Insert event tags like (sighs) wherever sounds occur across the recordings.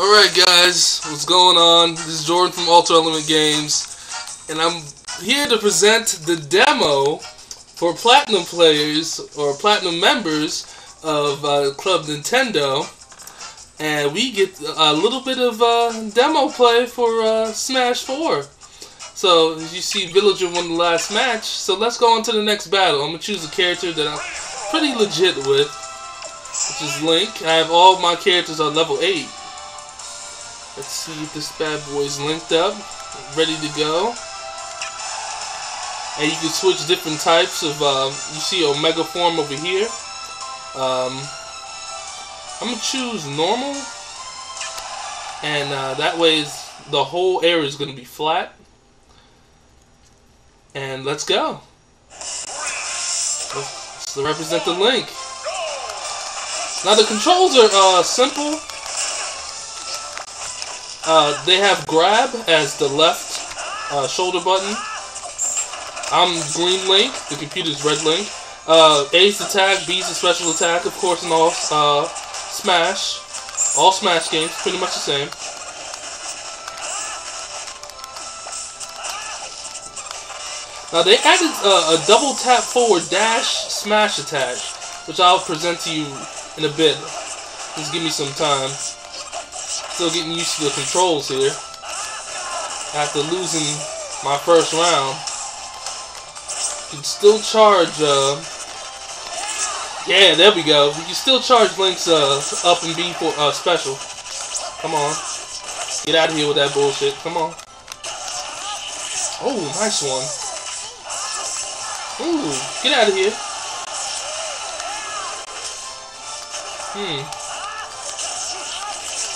Alright guys, what's going on? This is Jordan from Alter Element Games, and I'm here to present the demo for Platinum players, or Platinum members of uh, Club Nintendo, and we get a little bit of uh, demo play for uh, Smash 4. So, as you see, Villager won the last match, so let's go on to the next battle. I'm going to choose a character that I'm pretty legit with, which is Link. I have all my characters on level 8. Let's see if this bad boy's linked up, ready to go. And you can switch different types of, uh, you see Omega form over here. Um, I'm going to choose normal. And uh, that way the whole area is going to be flat. And let's go. Let's represent the link. Now the controls are uh, simple. Uh, they have grab as the left uh, shoulder button. I'm green link, the computer's red link. Uh, A's attack, B's a special attack, of course, in all uh, Smash. All Smash games, pretty much the same. Now they added uh, a double tap forward dash smash attack, which I'll present to you in a bit. Just give me some time. Still getting used to the controls here. After losing my first round. Can still charge, uh... Yeah, there we go. You can still charge Link's, uh, up and B for, uh, special. Come on. Get out of here with that bullshit. Come on. Oh, nice one. Ooh, get out of here. Hmm.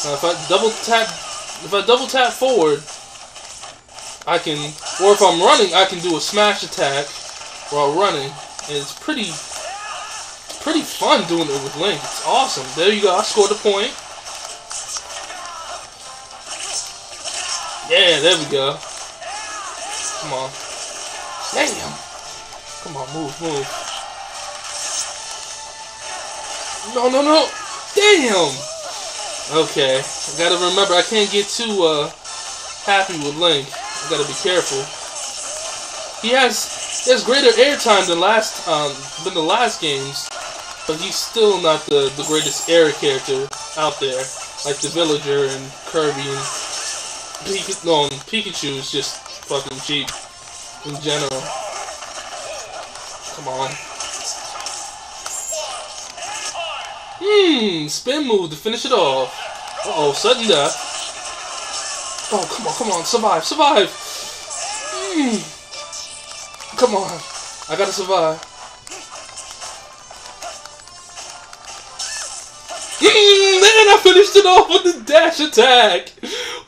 Now if I double tap, if I double tap forward, I can, or if I'm running, I can do a smash attack while running, and it's pretty, pretty fun doing it with Link. It's awesome. There you go. I scored a point. Yeah, there we go. Come on. Damn. Come on, move, move. No, no, no. Damn. Okay, I gotta remember I can't get too uh, happy with Link. I gotta be careful. He has he has greater airtime than last um than the last games, but he's still not the the greatest air character out there, like the Villager and Kirby and Pikachu. No, Pikachu is just fucking cheap in general. Come on. Hmm, spin move to finish it off. Uh-oh, sudden death. Oh, come on, come on, survive, survive! Hmm. Come on, I gotta survive. Hmm, man, I finished it off with the dash attack!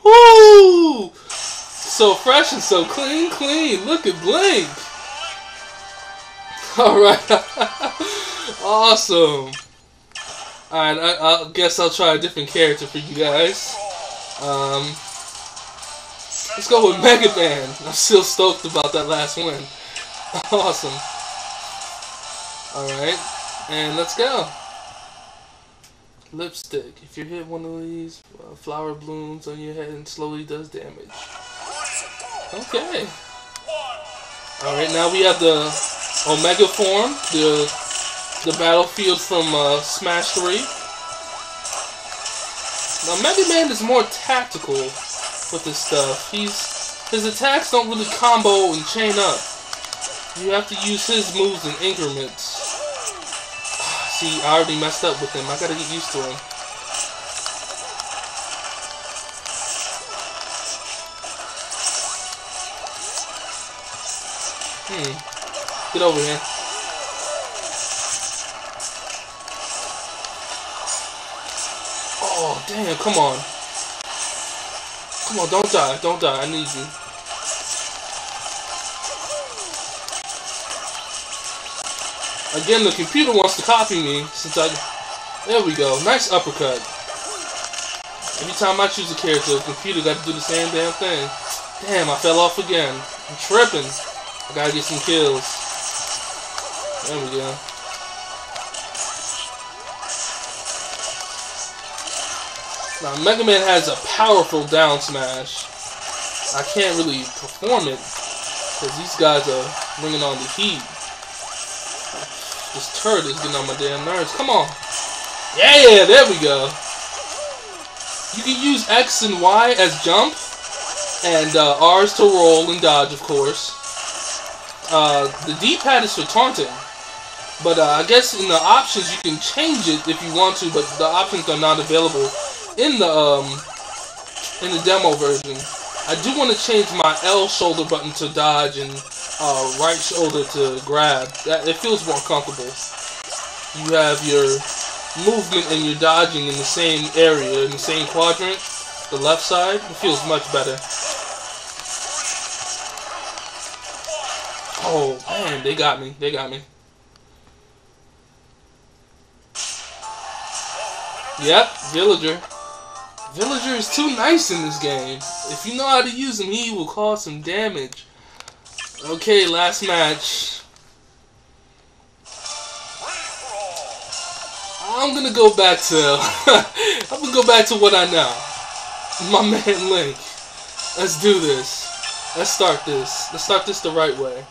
Woo! So fresh and so clean, clean. Look at Blink! (laughs) Alright. (laughs) awesome. Alright, I, I, guess I'll try a different character for you guys. Um, let's go with Mega Man. I'm still stoked about that last win. (laughs) awesome. Alright, and let's go. Lip's Stick. If you hit one of these, uh, flower blooms on your head and slowly does damage. Okay. Alright, now we have the Omega form, the the battlefield from uh, Smash 3. Now Mega Man is more tactical with his stuff. He's his attacks don't really combo and chain up. You have to use his moves in increments. (sighs) See, I already messed up with him. I gotta get used to him. Hmm. Get over here. Damn, come on. Come on, don't die, don't die, I need you. Again, the computer wants to copy me since I... There we go, nice uppercut. Every time I choose a character, the computer got to do the same damn thing. Damn, I fell off again. I'm tripping. I gotta get some kills. There we go. Now, Mega Man has a powerful down smash. I can't really perform it because these guys are bringing on the heat. This turret is getting on my damn nerves. Come on. Yeah, there we go. You can use X and Y as jump, and uh, R's to roll and dodge, of course. Uh, the D-pad is for taunting. But uh, I guess in the options you can change it if you want to, but the options are not available in the um in the demo version. I do want to change my L shoulder button to dodge and uh, right shoulder to grab. That it feels more comfortable. You have your movement and your dodging in the same area, in the same quadrant, the left side. It feels much better. Oh man, they got me. They got me. Yep, Villager. Villager is too nice in this game. If you know how to use him, he will cause some damage. Okay, last match. I'm gonna go back to (laughs) I'm gonna go back to what I know. My man Link. Let's do this. Let's start this. Let's start this the right way.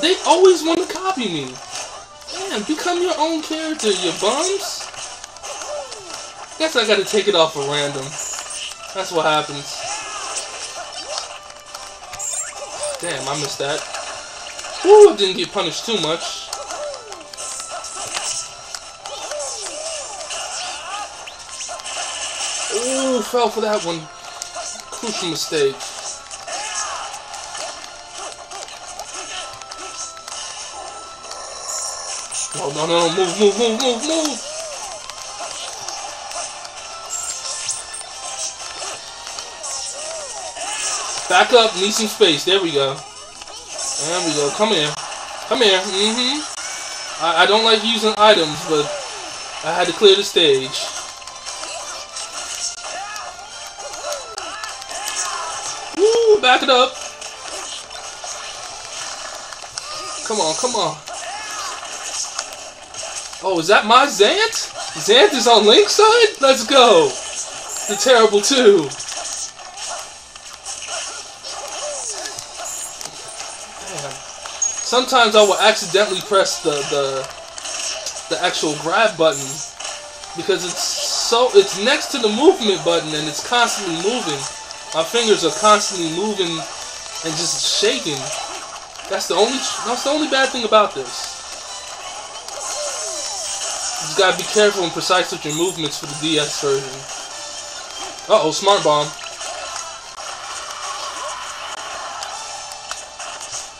They always want to copy me. Damn, become your own character, you bums. Guess I gotta take it off at random. That's what happens. Damn, I missed that. Woo, didn't get punished too much. Ooh, fell for that one. Crucial mistake. No, no, no, no, move, move, move, move, move! Back up, need some space. There we go. There we go. Come here. Come here. Mm-hmm. I, I don't like using items, but I had to clear the stage. Woo! Back it up. Come on, come on. Oh, is that my Zant? Zant is on Link's side? Let's go! The Terrible 2. Damn. Sometimes I will accidentally press the, the the actual grab button because it's so it's next to the movement button and it's constantly moving. My fingers are constantly moving and just shaking. That's the only that's the only bad thing about this. You just gotta be careful and precise with your movements for the DS version. Uh oh, smart bomb.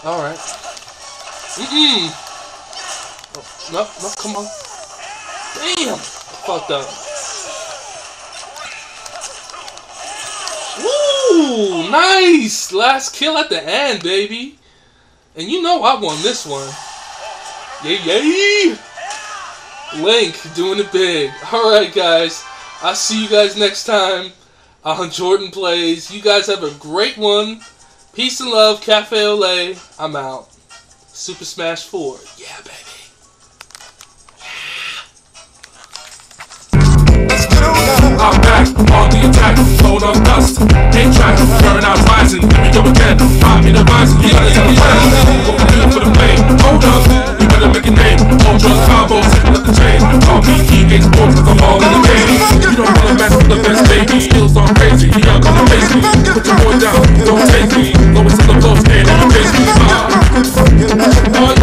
Alright. Mm-mm! Oh, no, no, come on. Damn! Fucked up. Woo! Nice! Last kill at the end, baby. And you know I won this one. Yay, yay! Link doing it big. Alright, guys. I'll see you guys next time on Jordan Plays. You guys have a great one. Peace and love, Cafe Olay. I'm out. Super Smash 4. Yeah, baby. I'm back on the attack, load of dust, hate track, burn out rising, here we go again, pop me the rising, you gotta tell a friend, what we do for the flame, hold up, you better make a name, combos, hitting up chain. All he eat exports cause I'm all in the game. You don't wanna mess with the best baby. Skills on crazy, he not gonna face me. Put your boy down, don't take me. Lowest to the low, stand on the face ah. me. Uh,